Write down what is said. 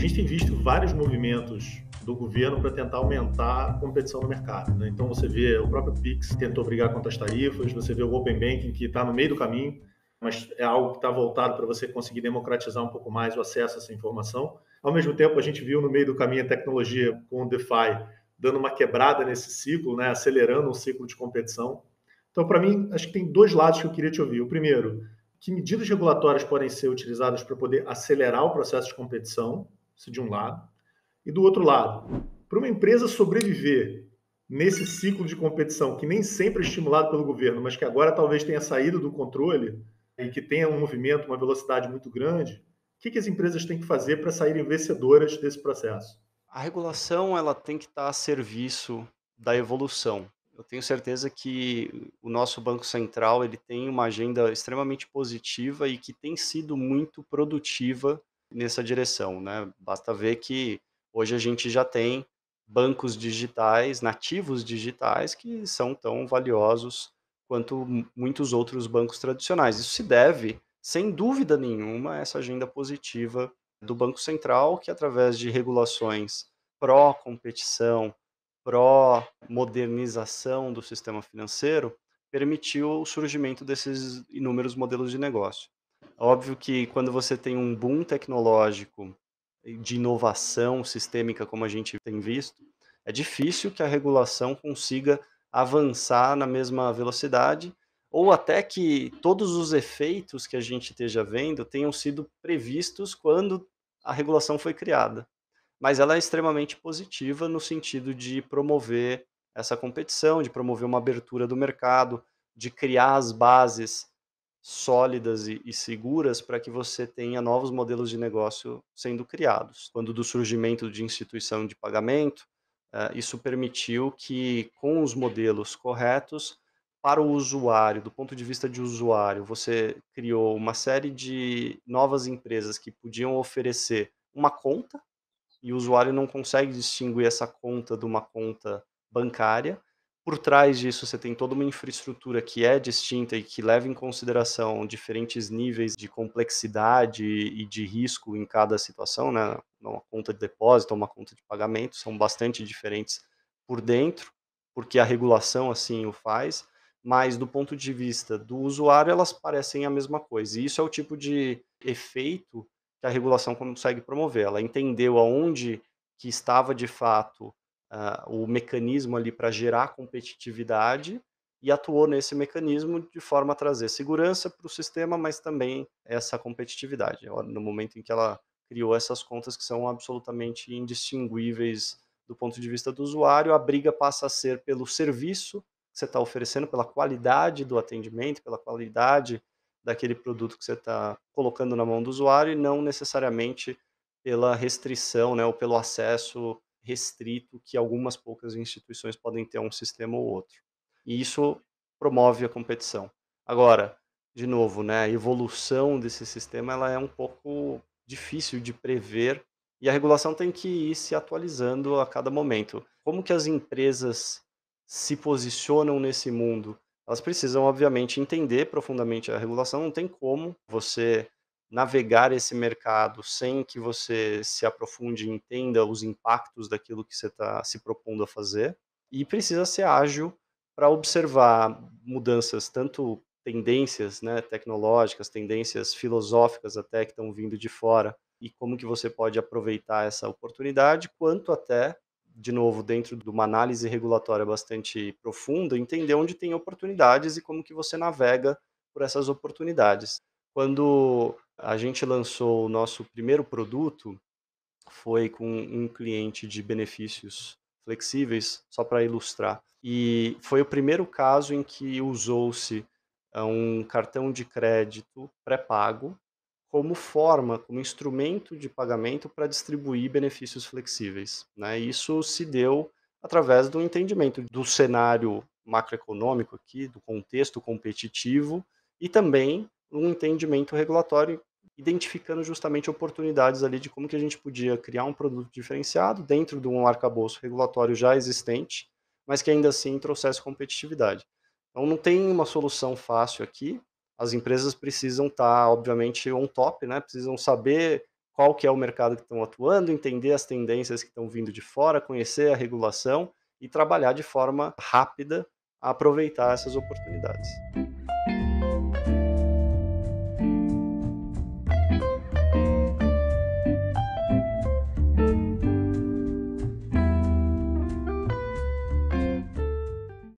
gente tem visto vários movimentos do governo para tentar aumentar a competição no mercado. Né? Então você vê o próprio Pix tentou brigar contra as tarifas, você vê o Open Banking que está no meio do caminho, mas é algo que está voltado para você conseguir democratizar um pouco mais o acesso a essa informação. Ao mesmo tempo, a gente viu no meio do caminho a tecnologia com o DeFi dando uma quebrada nesse ciclo, né? acelerando o ciclo de competição. Então, para mim, acho que tem dois lados que eu queria te ouvir. O primeiro, que medidas regulatórias podem ser utilizadas para poder acelerar o processo de competição, isso de um lado. E do outro lado, para uma empresa sobreviver nesse ciclo de competição, que nem sempre é estimulado pelo governo, mas que agora talvez tenha saído do controle e que tenha um movimento, uma velocidade muito grande, o que, que as empresas têm que fazer para saírem vencedoras desse processo? A regulação ela tem que estar a serviço da evolução. Eu tenho certeza que o nosso Banco Central ele tem uma agenda extremamente positiva e que tem sido muito produtiva nessa direção. Né? Basta ver que hoje a gente já tem bancos digitais, nativos digitais, que são tão valiosos quanto muitos outros bancos tradicionais. Isso se deve, sem dúvida nenhuma, a essa agenda positiva do Banco Central, que através de regulações pró-competição, pró-modernização do sistema financeiro, permitiu o surgimento desses inúmeros modelos de negócio. Óbvio que quando você tem um boom tecnológico de inovação sistêmica, como a gente tem visto, é difícil que a regulação consiga avançar na mesma velocidade, ou até que todos os efeitos que a gente esteja vendo tenham sido previstos quando a regulação foi criada. Mas ela é extremamente positiva no sentido de promover essa competição, de promover uma abertura do mercado, de criar as bases sólidas e, e seguras para que você tenha novos modelos de negócio sendo criados. Quando do surgimento de instituição de pagamento, uh, isso permitiu que, com os modelos corretos, para o usuário, do ponto de vista de usuário, você criou uma série de novas empresas que podiam oferecer uma conta e o usuário não consegue distinguir essa conta de uma conta bancária. Por trás disso, você tem toda uma infraestrutura que é distinta e que leva em consideração diferentes níveis de complexidade e de risco em cada situação, né? Uma conta de depósito uma conta de pagamento são bastante diferentes por dentro, porque a regulação assim o faz, mas do ponto de vista do usuário, elas parecem a mesma coisa. E isso é o tipo de efeito que a regulação consegue promover. Ela entendeu aonde que estava de fato uh, o mecanismo ali para gerar competitividade e atuou nesse mecanismo de forma a trazer segurança para o sistema, mas também essa competitividade. No momento em que ela criou essas contas que são absolutamente indistinguíveis do ponto de vista do usuário, a briga passa a ser pelo serviço que você está oferecendo, pela qualidade do atendimento, pela qualidade daquele produto que você está colocando na mão do usuário e não necessariamente pela restrição, né, ou pelo acesso restrito que algumas poucas instituições podem ter um sistema ou outro. E isso promove a competição. Agora, de novo, né, a evolução desse sistema ela é um pouco difícil de prever e a regulação tem que ir se atualizando a cada momento. Como que as empresas se posicionam nesse mundo? elas precisam, obviamente, entender profundamente a regulação. Não tem como você navegar esse mercado sem que você se aprofunde e entenda os impactos daquilo que você está se propondo a fazer. E precisa ser ágil para observar mudanças, tanto tendências né, tecnológicas, tendências filosóficas até que estão vindo de fora, e como que você pode aproveitar essa oportunidade, quanto até de novo, dentro de uma análise regulatória bastante profunda, entender onde tem oportunidades e como que você navega por essas oportunidades. Quando a gente lançou o nosso primeiro produto, foi com um cliente de benefícios flexíveis, só para ilustrar. E foi o primeiro caso em que usou-se eh, um cartão de crédito pré-pago como forma, como instrumento de pagamento para distribuir benefícios flexíveis. Né? Isso se deu através do entendimento do cenário macroeconômico aqui, do contexto competitivo e também um entendimento regulatório identificando justamente oportunidades ali de como que a gente podia criar um produto diferenciado dentro de um arcabouço regulatório já existente, mas que ainda assim trouxesse competitividade. Então não tem uma solução fácil aqui, as empresas precisam estar, tá, obviamente, on top, né? precisam saber qual que é o mercado que estão atuando, entender as tendências que estão vindo de fora, conhecer a regulação e trabalhar de forma rápida a aproveitar essas oportunidades.